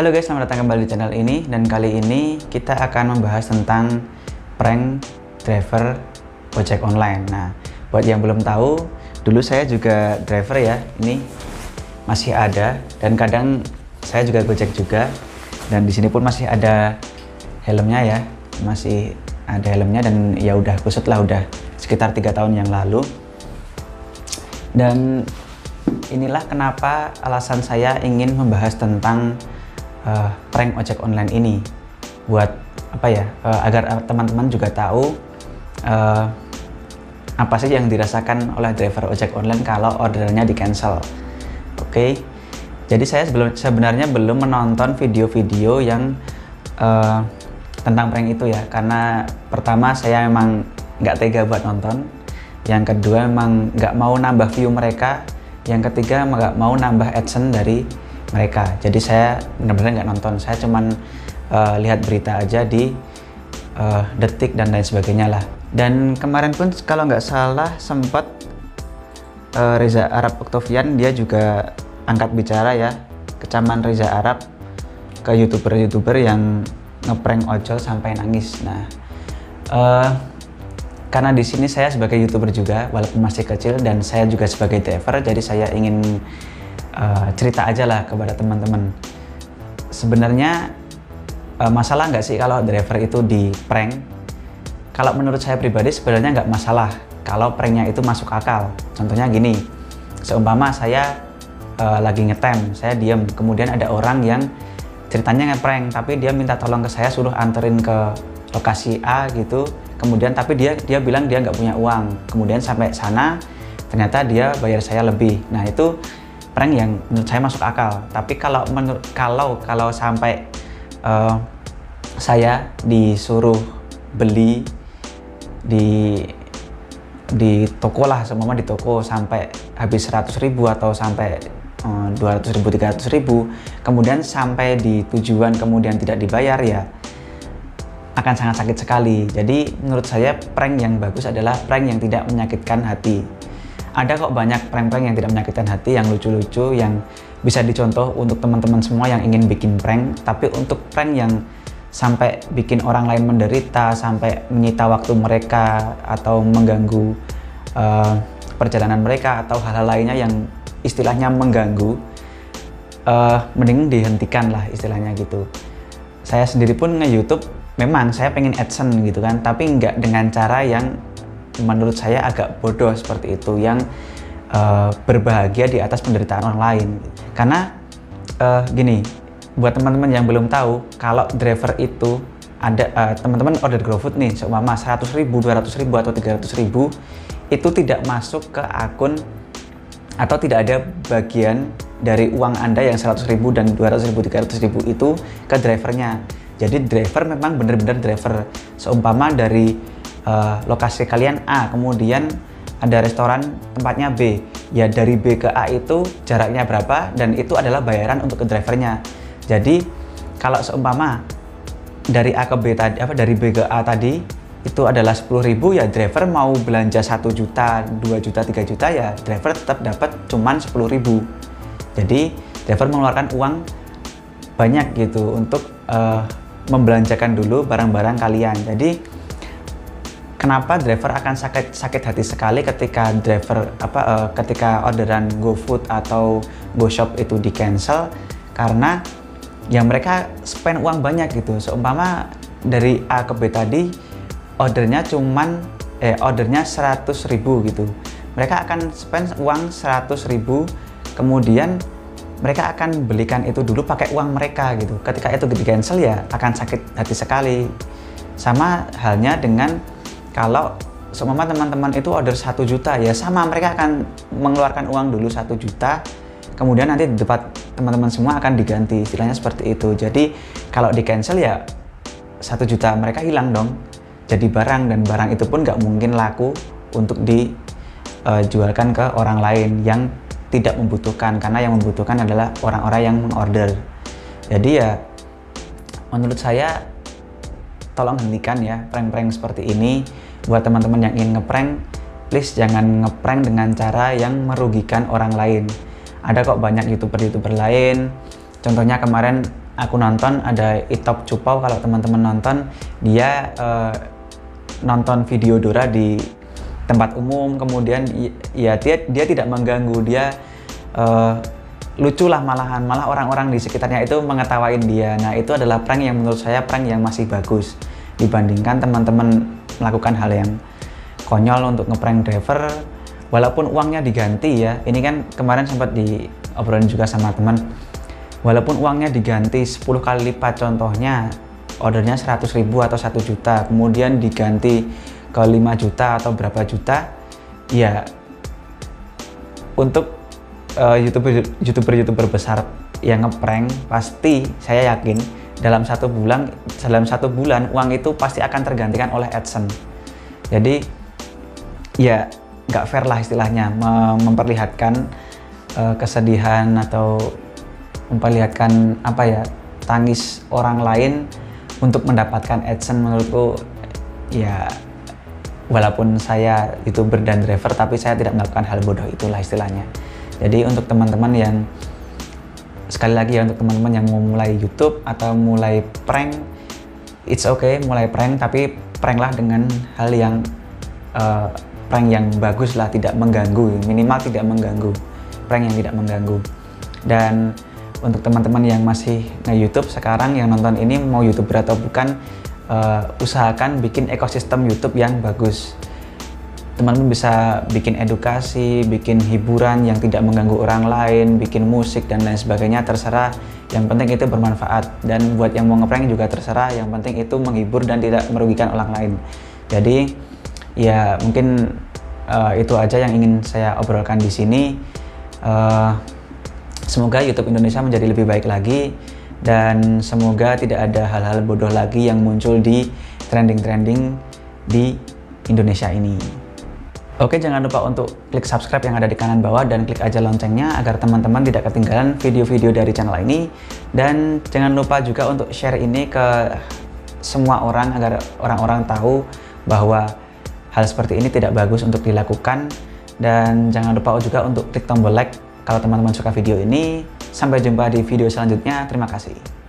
Halo guys, selamat datang kembali di channel ini dan kali ini kita akan membahas tentang prank driver ojek online. Nah, buat yang belum tahu, dulu saya juga driver ya. Ini masih ada dan kadang saya juga gojek juga dan di sini pun masih ada helmnya ya, masih ada helmnya dan ya udah kusut lah udah sekitar tiga tahun yang lalu. Dan inilah kenapa alasan saya ingin membahas tentang uh, prank ojek online ini buat apa ya uh, agar teman-teman juga tahu uh, apa sih yang dirasakan oleh driver ojek online kalau ordernya di cancel. Oke, okay? jadi saya sebelum sebenarnya belum menonton video-video yang uh, tentang prank itu ya, karena pertama saya memang nggak tega buat nonton, yang kedua memang nggak mau nambah view mereka, yang ketiga nggak mau nambah adsense dari mereka. Jadi saya benar-benar nggak nonton, saya cuman uh, lihat berita aja di uh, detik dan lain sebagainya lah. Dan kemarin pun kalau nggak salah sempat uh, Reza Arab Oktavian dia juga angkat bicara ya kecaman Reza Arab ke youtuber-youtuber yang ngeprank ojol sampai nangis. Nah, uh, karena di sini saya sebagai youtuber juga walaupun masih kecil dan saya juga sebagai driver jadi saya ingin uh, cerita aja lah kepada teman-teman. Sebenarnya uh, masalah nggak sih kalau driver itu di prank? Kalau menurut saya pribadi sebenarnya nggak masalah kalau pranknya itu masuk akal. Contohnya gini, seumpama saya uh, lagi ngetem, saya diam, kemudian ada orang yang ceritanya ngeprank, tapi dia minta tolong ke saya suruh anterin ke lokasi A gitu, kemudian tapi dia dia bilang dia nggak punya uang, kemudian sampai sana ternyata dia bayar saya lebih. Nah itu prank yang menurut saya masuk akal. Tapi kalau menurut kalau kalau sampai uh, saya disuruh beli di di toko lah semua di toko sampai habis 100 ribu atau sampai uh, 200 ribu 300 ribu kemudian sampai di tujuan kemudian tidak dibayar ya akan sangat sakit sekali jadi menurut saya prank yang bagus adalah prank yang tidak menyakitkan hati ada kok banyak prank-prank yang tidak menyakitkan hati, yang lucu-lucu, yang bisa dicontoh untuk teman-teman semua yang ingin bikin prank. Tapi untuk prank yang sampai bikin orang lain menderita, sampai menyita waktu mereka atau mengganggu uh, perjalanan mereka atau hal-hal lainnya yang istilahnya mengganggu, uh, mending dihentikan lah istilahnya gitu. Saya sendiri pun nge-YouTube memang saya pengen AdSense gitu kan, tapi nggak dengan cara yang menurut saya agak bodoh seperti itu yang uh, berbahagia di atas penderitaan orang lain. Karena uh, gini buat teman-teman yang belum tahu kalau driver itu ada uh, teman-teman order GoFood nih seumpama 100 ribu, 200 ribu atau 300 ribu itu tidak masuk ke akun atau tidak ada bagian dari uang Anda yang 100 ribu dan 200 ribu, 300 ribu itu ke drivernya. Jadi driver memang benar-benar driver. Seumpama dari uh, lokasi kalian A, kemudian ada restoran tempatnya B. Ya dari B ke A itu jaraknya berapa dan itu adalah bayaran untuk ke drivernya. Jadi kalau seumpama dari A ke B tadi apa dari B ke A tadi itu adalah 10.000 ya driver mau belanja 1 juta, 2 juta, 3 juta ya driver tetap dapat cuman 10.000. Jadi driver mengeluarkan uang banyak gitu untuk uh, membelanjakan dulu barang-barang kalian. Jadi kenapa driver akan sakit sakit hati sekali ketika driver apa uh, ketika orderan GoFood atau GoShop itu di cancel karena yang mereka spend uang banyak gitu. Seumpama dari A ke B tadi ordernya cuman eh ordernya 100 ribu gitu. Mereka akan spend uang 100 ribu kemudian mereka akan belikan itu dulu pakai uang mereka gitu. Ketika itu di cancel ya akan sakit hati sekali. Sama halnya dengan kalau semua teman-teman itu order satu juta ya sama mereka akan mengeluarkan uang dulu satu juta. Kemudian nanti di depan teman-teman semua akan diganti istilahnya seperti itu. Jadi kalau di cancel ya satu juta mereka hilang dong. Jadi barang dan barang itu pun nggak mungkin laku untuk dijualkan ke orang lain yang tidak membutuhkan. Karena yang membutuhkan adalah orang-orang yang mengorder. Jadi ya menurut saya tolong hentikan ya prank-prank seperti ini. Buat teman-teman yang ingin ngeprank please jangan ngeprank dengan cara yang merugikan orang lain. Ada kok banyak youtuber-youtuber lain. Contohnya kemarin aku nonton ada Itop Cupau kalau teman-teman nonton dia uh, nonton video Dora di tempat umum kemudian ya dia dia tidak mengganggu dia uh, lucu lah malahan malah orang-orang di sekitarnya itu mengetawain dia. Nah itu adalah prank yang menurut saya prank yang masih bagus dibandingkan teman-teman melakukan hal yang konyol untuk ngeprank driver. Walaupun uangnya diganti ya ini kan kemarin sempat diobrolin juga sama teman. Walaupun uangnya diganti 10 kali lipat contohnya ordernya 100 ribu atau 1 juta kemudian diganti ke 5 juta atau berapa juta ya untuk uh, youtuber youtuber youtuber besar yang ngeprank pasti saya yakin dalam satu bulan dalam satu bulan uang itu pasti akan tergantikan oleh AdSense. Jadi ya nggak fair lah istilahnya memperlihatkan uh, kesedihan atau memperlihatkan apa ya tangis orang lain untuk mendapatkan AdSense menurutku ya walaupun saya youtuber dan driver tapi saya tidak melakukan hal bodoh itulah istilahnya jadi untuk teman-teman yang sekali lagi ya untuk teman-teman yang mau mulai YouTube atau mulai prank it's okay mulai prank tapi prank lah dengan hal yang uh, prank yang bagus lah tidak mengganggu minimal tidak mengganggu prank yang tidak mengganggu dan untuk teman-teman yang masih nge-YouTube sekarang yang nonton ini mau YouTuber atau bukan uh, usahakan bikin ekosistem YouTube yang bagus. Teman-teman bisa bikin edukasi, bikin hiburan yang tidak mengganggu orang lain, bikin musik dan lain sebagainya terserah. Yang penting itu bermanfaat dan buat yang mau ngeprank juga terserah. Yang penting itu menghibur dan tidak merugikan orang lain. Jadi ya mungkin uh, itu aja yang ingin saya obrolkan di sini. Uh, semoga YouTube Indonesia menjadi lebih baik lagi dan semoga tidak ada hal-hal bodoh lagi yang muncul di trending-trending di Indonesia ini. Oke, jangan lupa untuk klik subscribe yang ada di kanan bawah dan klik aja loncengnya agar teman-teman tidak ketinggalan video-video dari channel ini. Dan jangan lupa juga untuk share ini ke semua orang agar orang-orang tahu bahwa hal seperti ini tidak bagus untuk dilakukan. Dan jangan lupa juga untuk klik tombol like kalau teman-teman suka video ini. Sampai jumpa di video selanjutnya. Terima kasih.